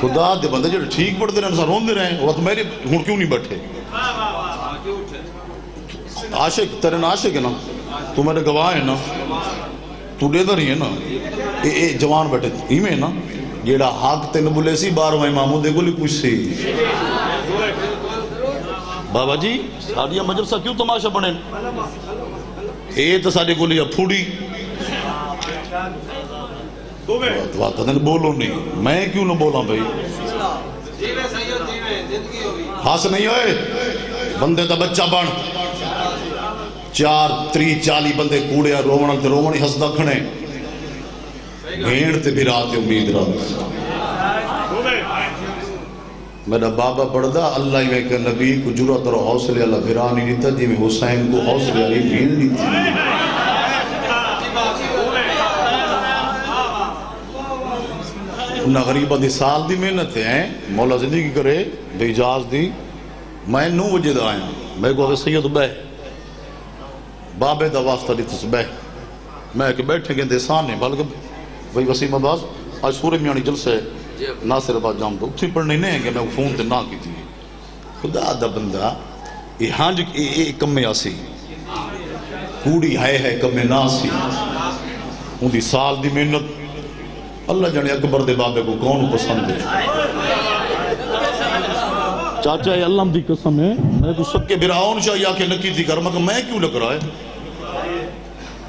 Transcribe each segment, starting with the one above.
خدا دے بندے جڑے ٹھیک پڑھتے رہے سر روندے رہے وہ تو میرے ہوں کیوں نہیں بیٹھے؟ عاشق، تیرے نا عاشق ہے نا؟ تو میرے گواہ ہے نا؟ تو دے در ہی ہے نا؟ اے اے جوان بیٹھے ہی میں نا؟ جیڑا حق تین بولے سی بار میں اماموں دے گولی کچھ سی۔ بابا جی ساڑیا مجب مجلسہ کیوں تماشا بنے؟ اے تو ساڑے گولی پھوڑی بات بولو نہیں۔ میں کیوں نہ بولا بھائی؟ ہاس نہیں ہوئے؟ بندے دا بچہ بن۔ چار تری چالی بندے کوڑے رومن تے رومن ہس دکھنے بھیڑ تے بھی رات امید رات۔ میرا بابا پڑھدا اللہ ہی کہ نبی کو جرات اور حوصلے اللہ بھرانی نہیں تھا جی میں حسین کو حوصلے علی بھیڑ نہیں تھی۔ نہ غریبہ دی سال دی محنت ہیں۔ مولا زندگی کرے، بے اجاز دی۔ میں نو وجہ دا آیا میں کو اگر سید بے بابے دا واسطہ دی تس بے میں کہ بیٹھے گے دیسان نہیں بلکہ بھئی وسیم عباس، آج سورہ میانی جلسے ناصر عباس جام دو اتنی پڑھنے نہیں ہے کہ میں فون تے نہ کی تھی خدا دا بندہ یہ ہاں ہانج یہ کمے آسی۔ کوڑی ہے ہے کمے ناسی ان دی سال دی محنت اللہ جانے اکبر دے بابے کو کون پسند ہے چاچا یہ اللہ دی قسم ہے، میں تو سب کے براؤن شاہ یا کہ نکی تھی کر مگر میں کیوں لگ رہا ہے؟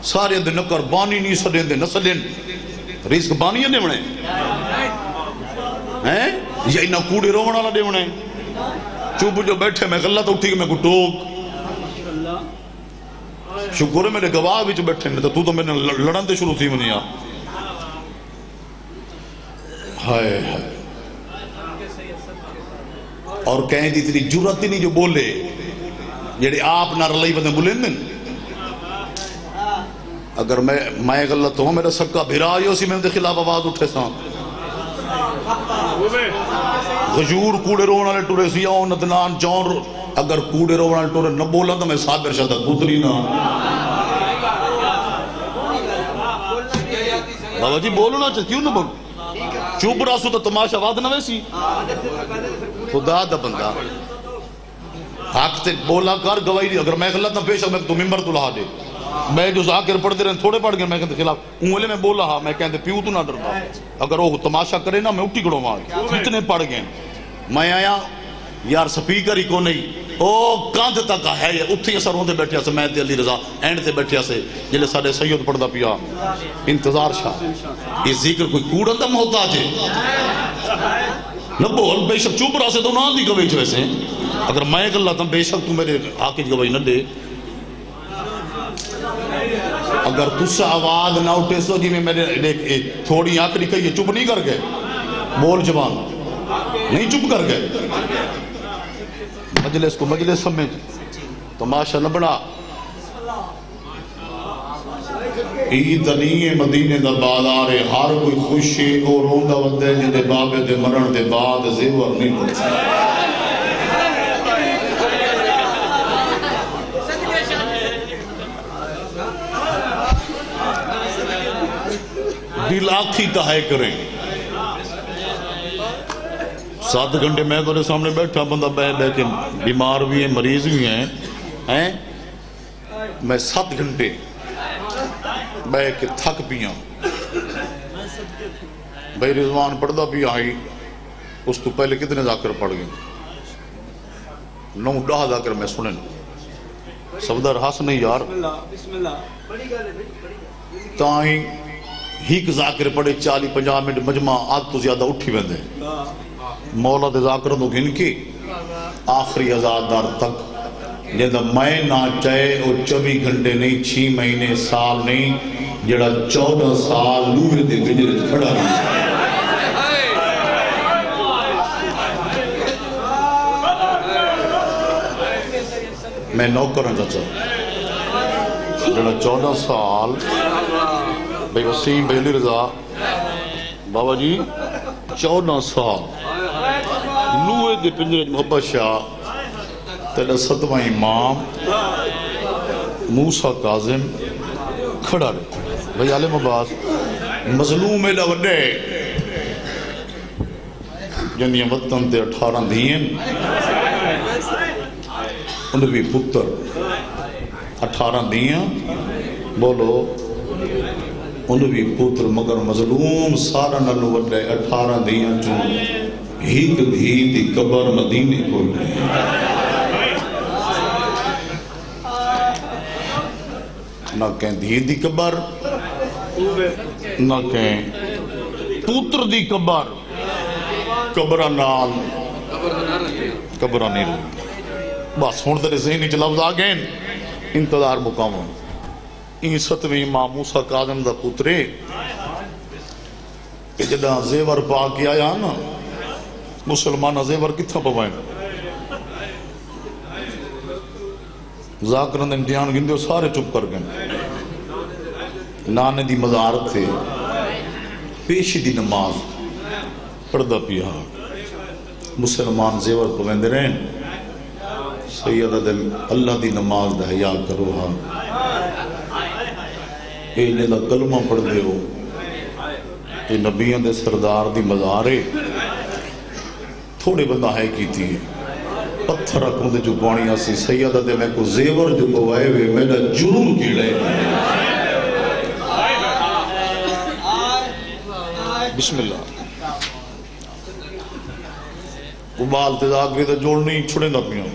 سارے دے نکر بانی نہیں سدین دے نسلین رزق بانی ہے دیونے۔ ہیں؟ یا انہا کوڑی رومن والا دیونے۔ چوب جو بیٹھے، میں غلط اٹھی کہ میں کو ٹوک۔ شکر ہے میرے گواہ بھی جو بیٹھے، نہیں تو تو میں نے لڑن دے شروع تھی منیا ہائے ہائے۔ اور کہیں دی تیری جرت نہیں جو بولے۔ جڑے آپ نہ رلائی بندے بولیں دن اگر میں میں غلط ہوں، میرا سکا بھرا ہی اسی میں دے خلاف آواز اٹھے ساں۔ غجور کوڑے رونا لے ٹورے سیاؤں ندنان جون اگر کوڑے رونا لے ٹورے نہ بولا تو میں صابر شدہ پتری نہ۔ بابا جی بولو بولنا چاہتے کیوں نہ بول چوب راسو تو تماشا واد نوے سی خدا دا بندہ۔ حق تے بولا کر، گواہی دی۔ اگر میں غلط نہ پیش میں تو ممبر تو لہا دے۔ میں جو ذاکر پڑھ دے رہے، تھوڑے پڑھ گئے، میں کہتے خلاف۔ انگلے میں بولا ہاں میں کہتے پیو تو نہ ڈرتا۔ اگر وہ تماشا کرے نا، میں اٹھی گڑوں مار اتنے پڑھ گئے۔ میں آیا یار سپیکر ہی کو نہیں؟ او کاندھ تک ہے یہ اتھی اثر ہوندے بیٹھے سے میں تے علی رضا اینڈ تے بیٹھے سے جلے ساڑے سید پڑھدا پیا۔ انتظار شاہ۔ یہ ذکر کوئی کوڑا دا محتاج ہے؟ نہ بول، بے شک چوپ رہا سے تو نہ دی گوئی ویسے اگر میں گلا تم بے شک تو میرے آقی گوئی نہ دے۔ اگر تسا آواز نہ اٹھے سو جی میں میرے تھوڑی آنکھ نکلی ہے، چپ نہیں کر گئے۔ بول جوان۔ نہیں چپ کر گئے۔ مجلس کو مجلس سمجھ جی۔ تماشا نہ بڑا۔ عید نہیں مدینے دا بازار ہے۔ ہر کوئی خوشی او روندا وندے جے بابے دے مرن دے بعد زیور نہیں ہوتا دل آنکھی تہائے کریں۔ سات گھنٹے میں تو سامنے بیٹھا، بندہ بہ بہ کے بیمار بھی ہیں، مریض بھی ہیں ہیں؟ میں سات گھنٹے بہ کے تھک پیا بھائی رضوان پڑھدا بھی آئی، اس تو پہلے کتنے ذاکر پڑھ گئے؟ نو ڈاہ ذاکر میں سنن سبدر ہاس نہیں یار۔ تائیں ہیک ذاکر پڑھے چالی پنجا منٹ مجمع آدھ تو زیادہ اٹھی بندے مولا دے ذاکر دو گن کی۔ آخری ہزار دار تک۔ جیدہ میں نہ چاہے او چوبی گھنٹے نہیں چھی مہینے، سال نہیں، جڑا چودہ سال لوہے دے گجرے کھڑا رہی میں نوکر ہوں چاچا جڑا چودہ سال۔ بھائی وسیم بھائی علی رضا۔ بابا جی چودہ سال۔ لوہے دے پنجرے محبت شاہ، تیرا ستوہ امام، موسیٰ قازم کھڑا رہے۔ بھائی عالم عباس، مظلوم ہے۔ وڈے جندیاں وطن تے اٹھارہ دھیئن انہوں بھی پتر، اٹھارہ دھیاں بولو انہوں بھی پتر مگر مظلوم سارا نلو وڈے اٹھارہ دھیاں چون ہیک دھی دی قبر مدینے کو نہ کہیں دھی دی قبر، نہ کہیں پوتر دی قبر۔ قبرہ نال، قبرہ نہیں بس ہون تیرے ذہنی چ لفظ آ انتظار مقام۔ این ستویں امام موسیٰ کاظم دا پترے کہ جدہ زیور پا کے آیا نا مسلمان زیور کتھا پوائیں ذاکرند امتحان گندے سارے چپ کر گئے۔ نانے دی مزارت تھے۔ پیشی دی نماز۔ پردہ پیا۔ مسلمان زیور پویندے رہیں سیدہ دل اللہ دی نماز دا حیاء کرو ہاں اے نے دا کلمہ پڑھ دے ہو۔ اے نبیان دے سردار دی مزارے۔ تھوڑے بندہ ہے کی تھی پتھر رکھوں دے جو پانی آسی سیدہ دے میں کو زیور جو پوائے ہوئے میرا جرم کی لے بسم اللہ ابال تزاق بھی تو جوڑنی چھڑے نہ پیوں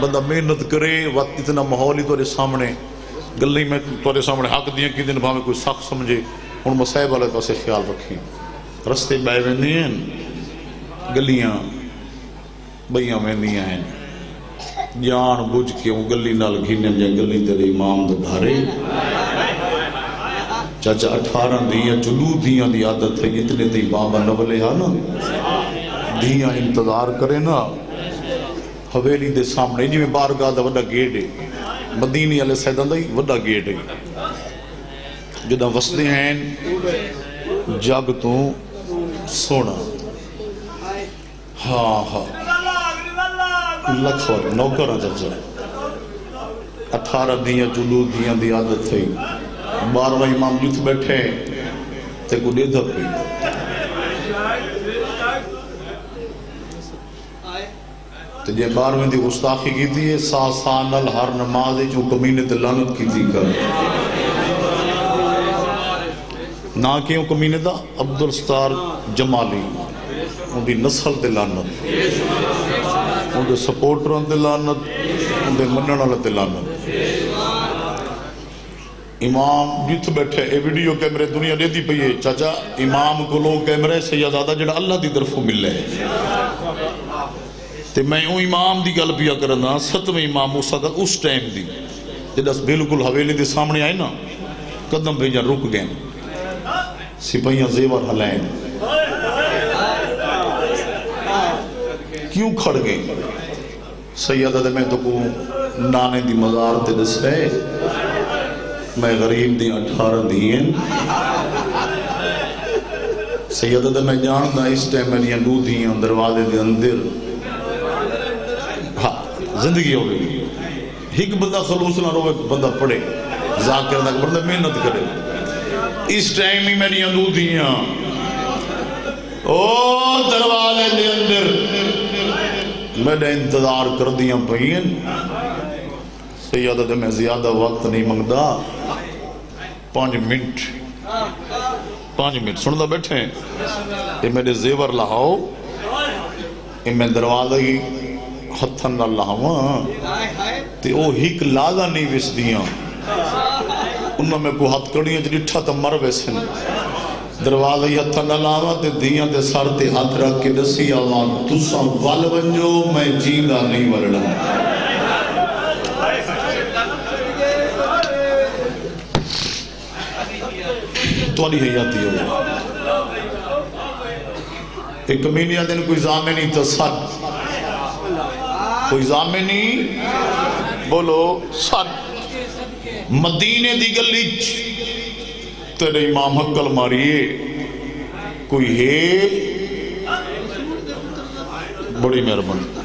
بندہ محنت کرے وقت اتنا ماحول ہی تورے سامنے گلی میں تورے سامنے حق دیا کی دن بھاوے کوئی سخت سمجھے ان مسائب والے پاسے خیال رکھی رستے بے ویندی ہیں گلیاں بھئیاں ویندیاں ہیں جان بجھ کے وہ گلی نال گھینے جائے گلی تیرے امام دے دھارے چاچا اٹھارہ دیاں چلو دیاں دی عادت ہے اتنے دی بابا نولے ہاں نا دیاں انتظار کرے نا حویلی دے سامنے جی میں بارگاہ دا وڈا گیٹ ہے مدینی علیہ سیدان دا ہی وڈا گیٹ ہے جدہ وستے ہیں جگ تو سونا ہاں ہاں لکھ والے نوکر ہیں چچا اٹھارہ دیاں چلو دیاں دی عادت تھی۔ بارواں امام جت بیٹھے۔ تے کو دے دھپ پی۔ تے جے بارواں دی گستاخی کی تھی سا سا ہر نماز جو کمینے تے لعنت کی تھی کر۔ نہ کیوں کمینے دا؟ عبدالستار جمالی۔ ان دی نسل تے لعنت ان دے سپورٹروں تے لعنت ان دے منن والے تے لعنت امام جت بیٹھے اے ویڈیو کیمرے دنیا دے دی پئی ہے چاچا امام کو لو کیمرے سیدادہ جڑا اللہ دی طرفوں مل ہے تے میں او امام دی گل پیا کرنا ستویں امام موسیٰ دا اس ٹائم دی جدس بالکل حویلی دے سامنے آئے نا قدم بھیجا رک گئے سپہیاں زیور ہلائیں کیوں کھڑ گئے؟ سیدہ دے میں تو کو نانے دی مزار تے دس رہے میں غریب دی اٹھارہ دیئن سیدہ دے میں جانتا اس ٹائم میں دو دیئن دروازے دے اندر۔ ہاں زندگی ہو گئی۔ ایک بندہ خلوص نہ رو ایک بندہ پڑھے۔ ذاکر نہ بندہ محنت کرے۔ اس ٹائم ہی میری دو دیئن او دروازے دے اندر۔ میں نے انتظار کر دیا پہین سیادہ دے میں زیادہ وقت نہیں منگدا۔ پانچ منٹ۔ پانچ منٹ سن دا بیٹھے۔ یہ میرے زیور لہاؤ یہ میں دروازہ ہی ہتھن نہ لہاؤں تے او ہیک لاغا نہیں ویس دیاں انہوں میں کو ہاتھ کڑیاں جو ڈٹھا تا مر ویسن۔ دروازہ ہی ہتھا نہ لاوا تے دیاں تے سر تے ہاتھ رکھ کے دسی آوان تسا ول ونجو میں جیندہ نہیں ورڑا توالی حیاتی ہو ایک کمینیاں دن کوئی زامنی تو سن کوئی زامنی بولو سن مدینے دی گلی تیرے امام حقل ماریے، کوئی ہے بڑی مہربانی۔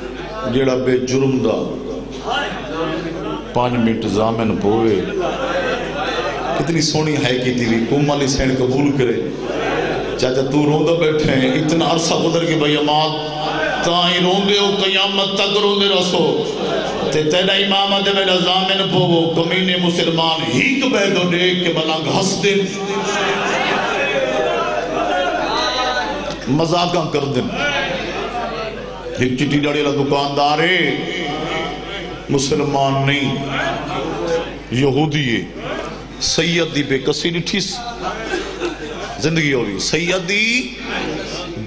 جیڑا بے جرم دا، پانچ منٹ زامن پوئے کتنی سونی ہے کی تیوی کوم والی سین قبول کرے۔ چاچا، تو روندہ بیٹھے ہیں۔ اتنا عرصہ گزر کے بھئی اماد۔ تائیں روندے ہو، قیامت تک روندے رسو تے تیرا امام دے میرا زامن پوو کمینے مسلمان ہی کبے دو دیکھ کے بلنگ ہس دے۔ مزاقاں کر دیں۔ ایک چٹی ڈاڑی اللہ دکاندار ہے۔ مسلمان نہیں۔ یہودی سیدی بے کسی نہیں ٹھیس۔ زندگی ہوئی سیدی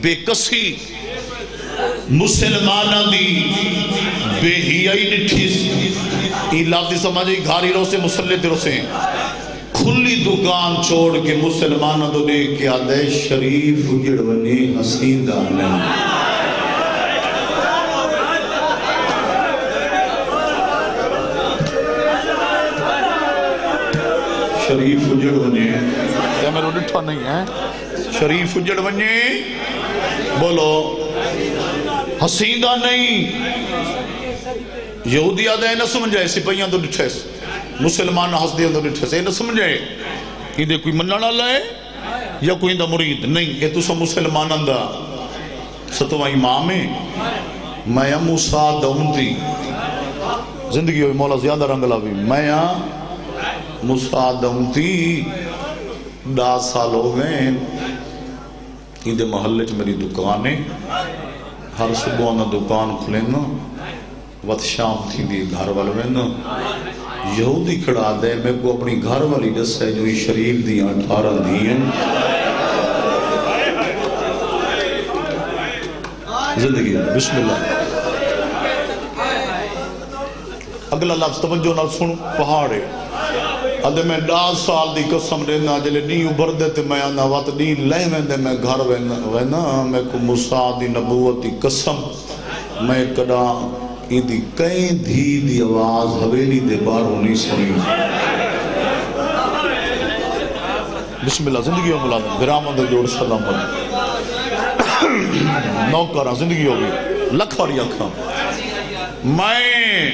بے کسی۔ مسلمانہ دی بے ہیائی نٹھیس ای لفظی سمجھے گھاری رو سے مسلط رو سے کھلی دکان چھوڑ کے مسلمانہ تو دیکھ کے آدھے شریف اجڑ بنے حسین دانے شریف اجڑ بنے یہ میں رو ڈٹھا نہیں ہے۔ شریف اجڑ بنے بولو حسیندہ نہیں۔ یہودی آدھے نہ سمجھائے سپہیاں تو ڈٹھے مسلمان ہس دے تو ڈٹھے سے نہ سمجھائے۔ یہ کوئی مننا لائے یا کوئی دا مرید؟ نہیں، یہ تو سب مسلمان اندہ ستوائی امام ہے میں ہاں موسیٰ دونتی زندگی ہوئی، مولا زیادہ رنگ لاوی۔ میں ہاں موسیٰ دونتی ڈا سال ہو گئے یہ محلے چ میری دکان ہے۔ ہر صبح نہ دکان کھلے نا۔ وقت شام تھی دی گھر والے میں یہودی کھڑا دے میں کو اپنی گھر والی دس ہے جو شریف دی اٹھارہ دی ہیں زندگی بسم اللہ اگلا لفظ توجہ نال سن پہاڑے ادھے میں ڈا سال دی قسم دینا جلے نی ابھر دیتے میں آنا وقت نی لے میں دے میں گھر وینا میں کو موسیٰ دی نبوت دی قسم میں کدا ای دی کئی دھی دی آواز حویلی دے باروں نہیں سنی۔ بسم اللہ زندگی ہو ملانا گرامہ دے جوڑ سلام پر۔ نوکرہ زندگی ہو گئی۔ لکھ اور یکھا میں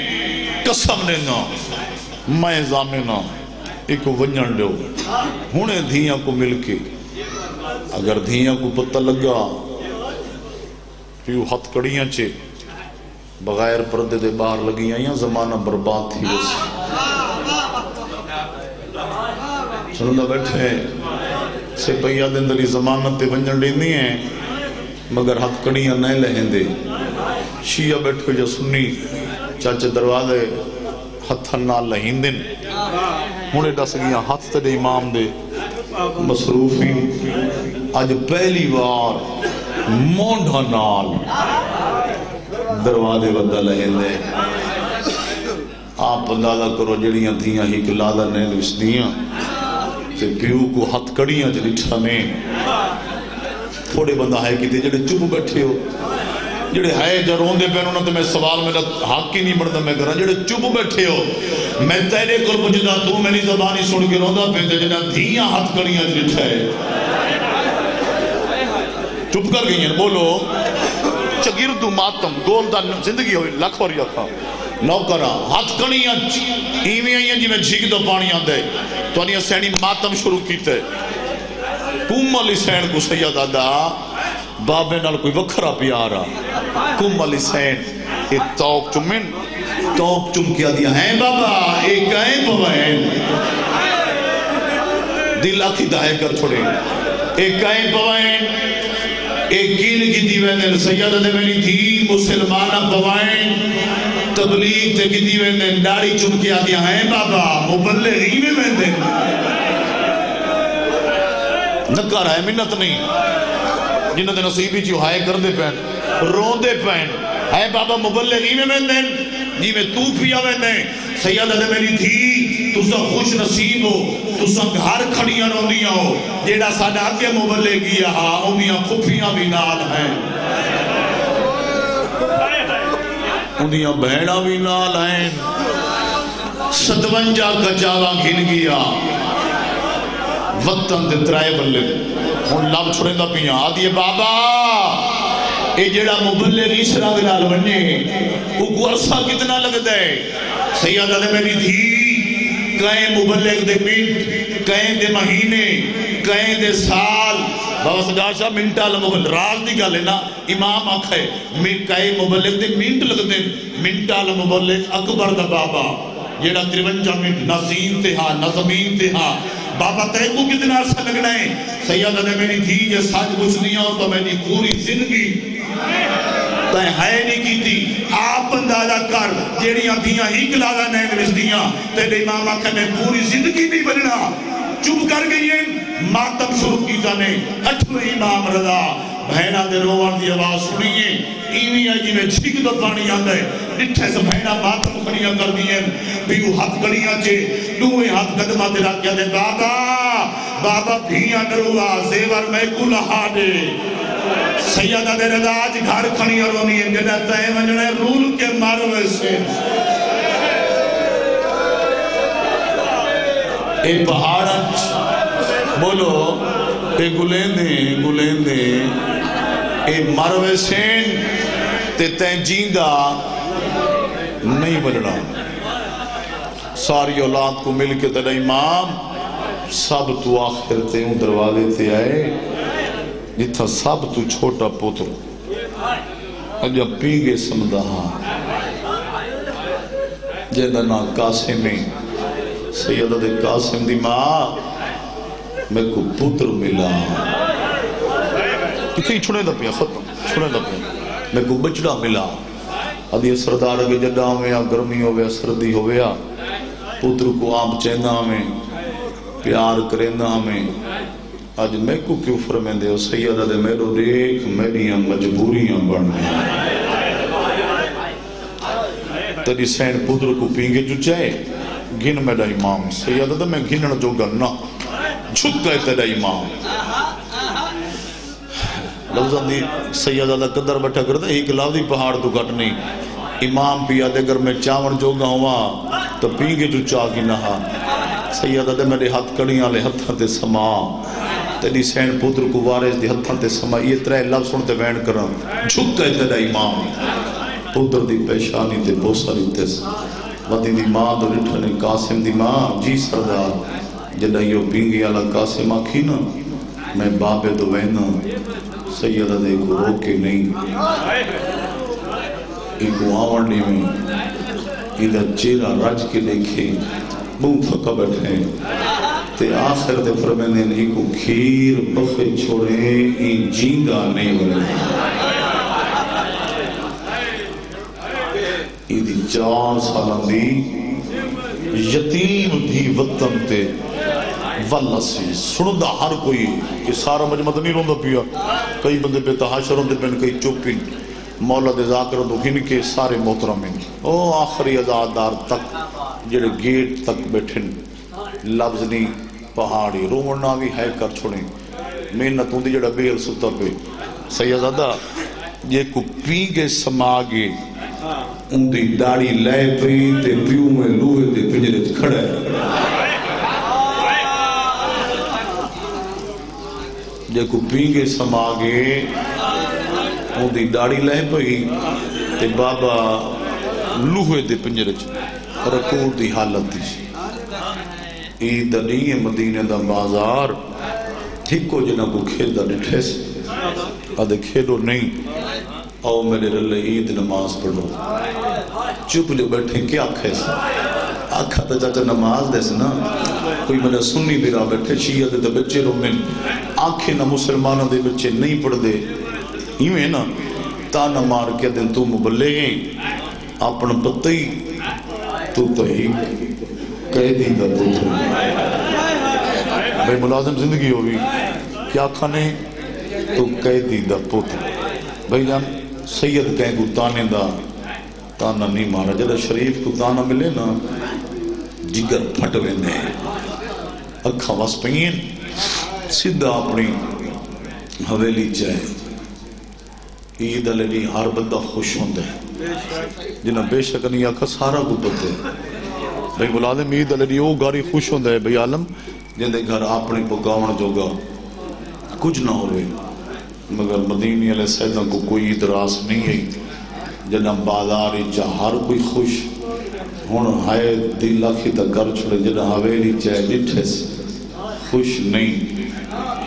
قسم دینا میں زامنہ ایک ونجن دیو ہونے دھیاں کو مل کے۔ اگر دھیاں کو پتہ لگا پیو ہتھ کڑیاں چے بغیر پردے دے باہر لگی آئیاں زمانہ برباد تھی بس۔ سنو بیٹھے سے پہیا دن دلی زمانت تے ونجن لیندی ہیں، مگر ہتھ کڑیاں نہیں لہیں دے شیعہ بیٹھو جو سنی، چاچے دروازے ہتھن نال لہیں دن ہونے دس گیا ہاتھ تے امام دے۔ مصروفی اج پہلی بار مونڈا نال۔ دروازے ودا لہندے آپ اندازہ کرو جڑیاں تھیاں ہی کہ لادا نے وسدیاں تے پیو کو ہاتھ کڑیاں چ لٹھا تھوڑے بندہ ہے کہ جڑے چپ بیٹھے ہو۔ جڑے ہے جو روندے پہ انہوں نے میں سوال میرا حق ہی نہیں بڑھتا میں کرا جڑے چپ بیٹھے ہو۔ میں تیرے کل پجھدا تو میری زبانی سن کے روندا پہ تے جنہ دھیاں ہاتھ کڑیاں جٹھا ہے چپ کر گئی ہیں بولو۔ چگردو ماتم گولدہ زندگی ہوئی لکھ اور یکھا نوکرہ ہاتھ کڑیاں ایویں آئیں جی میں جھیک دو پانی آندے تو انہیں سینی ماتم شروع کیتے کم علی سین کو سید آدھا بابے نال کوئی وکھرا پیارا کم علی سین یہ توک چمن توک چم کیا دیا ہیں بابا ایک کہیں پوائن دل آکھی دائے کر چھوڑے ایک کہیں پوائن ایک گین کی دیوین سیدہ دے میری تھی مسلمانہ پوائن تبلیغ تے کی دیوین داری چم کیا دیا ہیں بابا، مبلغی میں میں دے۔ نکار ہے، منت نہیں۔ جنہ دے نصیبی چیو ہائے کر دے پین رون دے پین۔ ہے بابا، مبلغی میں میں دین جی میں تو پیا میں دیں سیدہ دے میری تھی تو خوش نصیب ہو۔ تو سا گھر کھڑیاں رو دیا ہو، جیڑا ساڑا کے مبلغی ہاں انہیاں کھپیاں بھی نال ہیں۔ انہیاں بہنہ بھی نال ہیں۔ ستونجا کچاوا گھن گیا۔ وطن دے ترائے بلے۔ ہون لب چھوڑے دا پیاں آدھیے بابا، اے جیڑا مبلغ اس رنگ نال بننے وہ گورسا کتنا لگ دے سیادہ دے میری دھی۔ کہیں مبلغ دے منٹ کہیں دے مہینے، کہیں دے سال۔ بابا سجاد شاہ، منٹا لمبل راز دی گل ہے نا، امام آکھے کئی مبلغ دے منٹ لگ دے منٹا لمبلغ اکبر دا بابا۔ جیڑا ترونجا منٹ نظیم تے ہاں نظمین تے ہاں۔ بابا تے کو کتنا عرصہ لگنا ہے؟ سیدہ نے میری دھی جے سچ پوچھ دیا تو میں نے پوری زندگی تے ہے نہیں کی تھی آپ جیڑیاں دیاں ہی کلادا نین وچ دیاں تے امام آکھے میں پوری زندگی نہیں بننا چپ کر گئی ہیں ماتم شروع کی جانے، اٹھویں امام رضا۔ بہنہ دے روان دی آواز سنیے ایویں ہے جی میں چھک دو پانی آندے۔ ڈٹھے سے بہنہ ماتم کھڑیاں کر دیئے بیو ہاتھ کڑیاں چے دوئے ہاتھ قدمہ دے رکھ دے۔ بابا بابا دھیاں نروا، زیور میں کلہا دے سیدہ دے رضا آج گھر کھڑی اور رونی ہے جنہ تہ منجنے رول کے مروے سے اے پہاڑا بولو، اے گلین دے گلین دے اے مروے سین، تے تین جیندہ نہیں بلنا ساری اولاد کو مل کے تیرا امام، سب تو آخر تے ہوں، دروازے تے آئے۔ جتھا سب تو چھوٹا پوتر اجا پیگے سمدہ ہاں جیدہ قاسمی سیدہ دے قاسم دی ماں میں کو پوتر ملا۔ کتنی چھوڑے دا پیا؟ ختم۔ چھوڑے دا پیا۔ میں کو بچڑا ملا۔ ادھی سردار اگے جڈا ہویا، گرمی ہویا، سردی ہویا پوتر کو آپ چیندہ ہمیں پیار کریندہ ہمیں میں۔ کو کیوں فرمین دے سیدہ دے میرو دیکھ میریاں مجبوریاں بڑھ گئے۔ تیری سین پودر کو پینگے جو چاہے گھن میرا امام۔ سیدہ دے میں گھنن جو گنا چھک گئے تیرا امام۔ لفظاں دی سیدہ دا قدر بٹھا کرتا ایک لفظی پہاڑ تو گھٹ نہیں۔ امام پیا دے گر میں چاون جو گا ہوا، تو پینگے جو چاہ کی نہا سیدہ دے میرے ہاتھ کڑیاں لے، ہتھاں تے سما۔ تیری سین پودر کو وارث دی ہتھاں تے سما یہ ترے لفظ سنتے بین کرن چھک گئے تیرا امام پودر دی پیشانی تے بوسا لیتے ودی دی ماں دو لٹھنے قاسم دی ماں۔ جی سردار جدہ یو پینگی آلا قاسم آکھی نا، میں بابے دو وینا سیدہ دے کو روکے نہیں۔ ایکو آورنی میں ادھر چیرہ رج کے دیکھے بھوم پھکا بیٹھے تے آخر دے فرمینے نہیں کو کھیر بخے چھوڑے این جیندہ نہیں بنے ایدی چار سالہ دی یتیم بھی وطن تے واللہ سی سنندہ ہر کوئی کہ سارا مجمد نہیں روندہ پیا۔ کئی بندے بے تحاشر ہوندے پہن کئی چوپین مولا دے ذاکر دو گھن کے سارے محترمین او آخری ازادار تک، جڑے گیٹ تک بیٹھن لفظ نہیں پہاڑی روڑنا بھی ہے کر چھوڑیں محنت ہوندی جڑا بیل ستا پہ سیدہ یہ کو پی گے سماگے ان دی داڑی لے پئی تے پیو میں لوہے دے پنجرے کھڑا ہے۔ جے کو پینگے سماگے ان دی داڑی لے پئی تے بابا لوہے دے پنجرے رکوع دی حالت دی۔ عید نہیں ہے مدینہ دا بازار، ہکو جنہ کو کھیل دا ڈٹھے سے آدھے کھیلو نہیں۔ آؤ میرے رلے عید نماز پڑھو۔ چپ جو بیٹھے، کیا کھیسا آکھا تا چاچا نماز دے سنا کوئی میں سنی بھی رہا بیٹھے، شیعہ دے بچے رو میں۔ آنکھیں نہ مسلمانوں دے بچے نہیں پڑھ دے یوں ہے نا، تانا مار کے دن تو مبلے گئیں اپنا پتہ ہی تو تو ہی قیدی دا پتر بھائی ملازم زندگی ہوئی کیا کھانے تو قیدی دا پتر۔ بھائی جان، سید کہیں کو تانے دا تانا نہیں مارا جدہ شریف کو تانا ملے نا، جگر پھٹ ویندے اکھا واس پہین سیدھا اپنی حویلی چاہے عید علی ہر بندہ خوش ہوندے جنہ بے شک نہیں آکھا سارا کو پتے بھئی ملازم عید علی او گاری خوش ہوندے بھئی عالم۔ جندے گھر اپنی پکاون جوگا کچھ نہ ہوئے، مگر مدینی علیہ سیدہ کو کوئی ادراس نہیں ہے۔ جنہ بازاری چاہ ہر کوئی خوش ہون ہائے دل لاکھی تا کر چھوڑے، جنہ حویلی چاہے ڈٹھے سے خوش نہیں۔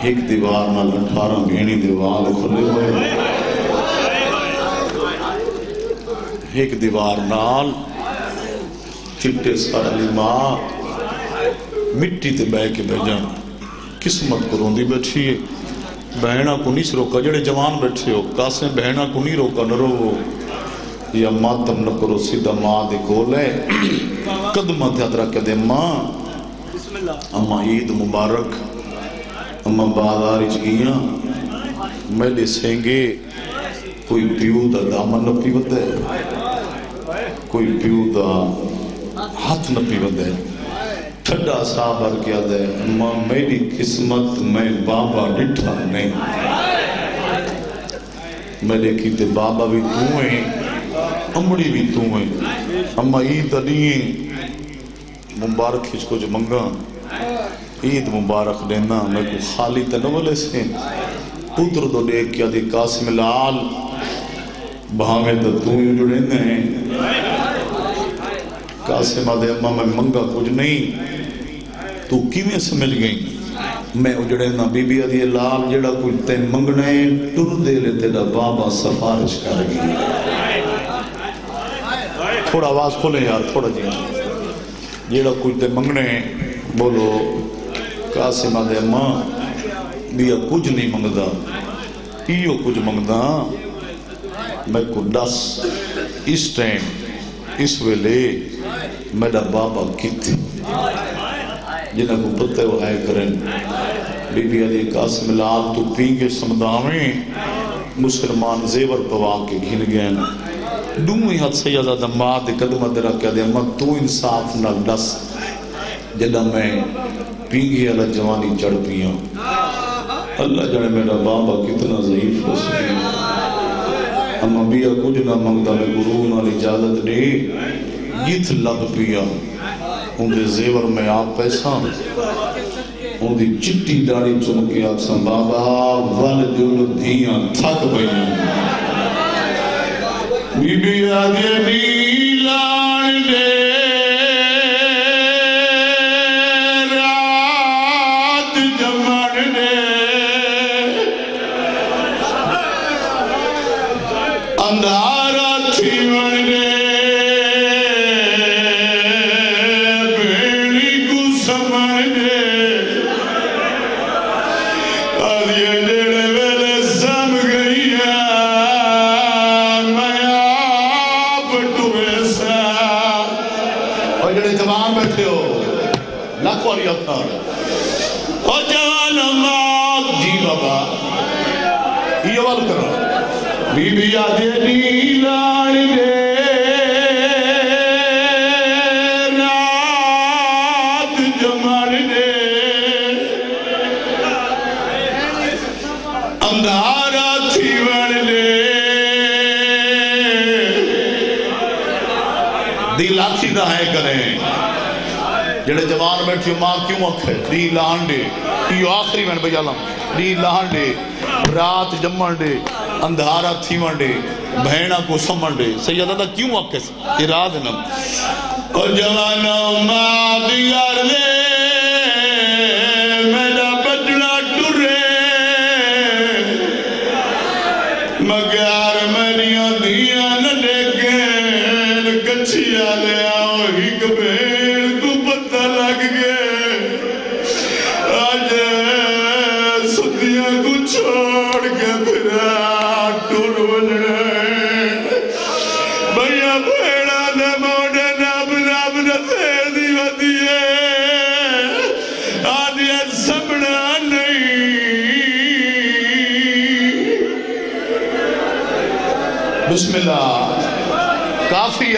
ایک دیوار نال اٹھارہ بھینی دیوار کھلے ہوئے۔ ایک دیوار نال چٹے سالی ماں مٹی تے بہ کے بھیجن قسمت کو روندی بیٹھی ہے۔ بہنا کو نہیں روکا جڑے جوان بیٹھے ہو کاسے بہنا کو نہیں روکا، نہ رو یا ماتم نہ کرو، سیدھا ماں دے کولے قدمہ تے ادرا کہ دے ماں۔ اما عید مبارک۔ اما بازار اچ گیاں میلے سینگے۔ کوئی پیو دا دامن نہ پی ودے کوئی پیو دا ہاتھ نہ پی ودے ٹھڈا صاحب کیا دے اما میری قسمت میں بابا ڈٹھا نہیں۔ میں دیکھی تے بابا بھی تو ہیں، امڑی بھی تو ہیں۔ اما عید نہیں مبارک اس کو جو منگا۔ عید مبارک دینا، میں کو خالی تنولے سے۔ پتر تو دیکھ کیا دی قاسم لال بہامے تو تو ہی جڑے ہیں قاسم آدھے اممہ میں منگا کچھ جی نہیں، تو کیویں سمجھ گئی میں اجڑے نا بی بی آدھی لال جڑا کوئی تے منگنے ٹر دے لے تیرا بابا سفارش کر گئی۔ تھوڑا آواز کھولیں یار، تھوڑا جی۔ جیڑا کوئی تے منگنے بولو قاسم آدھے ماں بیا کچھ نہیں منگدا۔ ایو کچھ منگدا؟ میں کو ڈس اس ٹائم اس ویلے میرا بابا کت جنہ کو پتہ وہ آئے کریں۔ بی بی علی قاسم لال تو پینگے سمداویں مسلمان زیور پوا کے گھن گئے دوئی حد سیدہ دماغ دے قدمہ دے رکھا دے اما تو انصاف نہ ڈس جدہ میں پینگی اللہ جوانی چڑھ پیا ہاں۔ اللہ جانے میرا بابا کتنا ضعیف اما بیا کچھ نہ منگتا میں گروہ نہ اجازت دے۔ جت لگ پیا۔ ان دے زیور میں آپ پیسہ۔ ان دی چٹی داڑی چمکے آکساں، بابا والدیوں دھیاں تھک پہنے بی بی آگے نیلان یہ کرو بی بی آدھے نیلان دے رات دے اندھارا نہ ہے کریں جڑے جوان بیٹھی ماں کیوں اکھے دی لانڈے یہ آخری میں بھئی دی لانڈے رات جمن دے، اندھارا تھیون دے بہنہ کو سمن دے۔ سیدہ دا کیوں واقع اکھے اراد نم اور جوانا ماں دیار لے میرا بچڑا ٹرے۔ مگر میریاں دیاں نہ دیکھیں کچھیا لے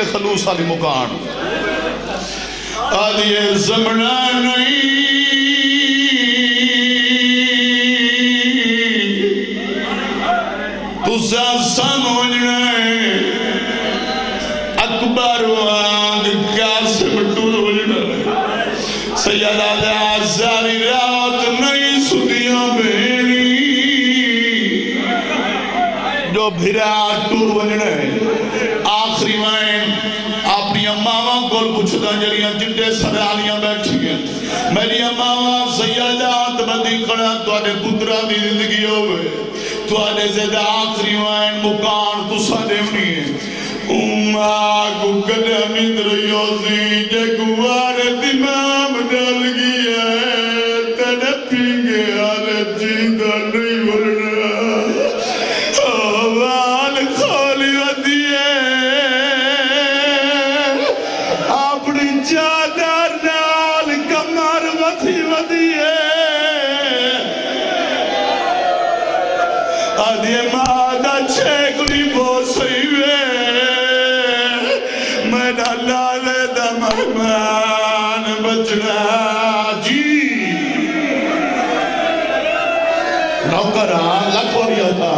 ہے خلوص والی مکان۔ آدھیے زمنا نہیں۔ سمجھنا اکبر قاسم سیدہ ساری رات نہیں سدیاں جو بھرا ٹور وننے میری ماما سیادات بندی کھڑا تواڈے پترا دی زندگی ہوئے تواڈے زیادہ آخری وائن مکان تو سادیونی ہے امہ کو کدہ نیندر یوزی جے گوار آدھے مادہ چھیکلی بوسی وے میڈا دا مہمان بچنا جی نوکران لکھوری ہوتا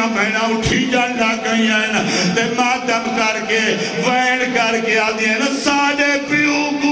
دیاں بہنا اٹھی جان گئی ہیں تے ماتم کر کے وین کر کے آدھی ہیں ساڑے پیو کو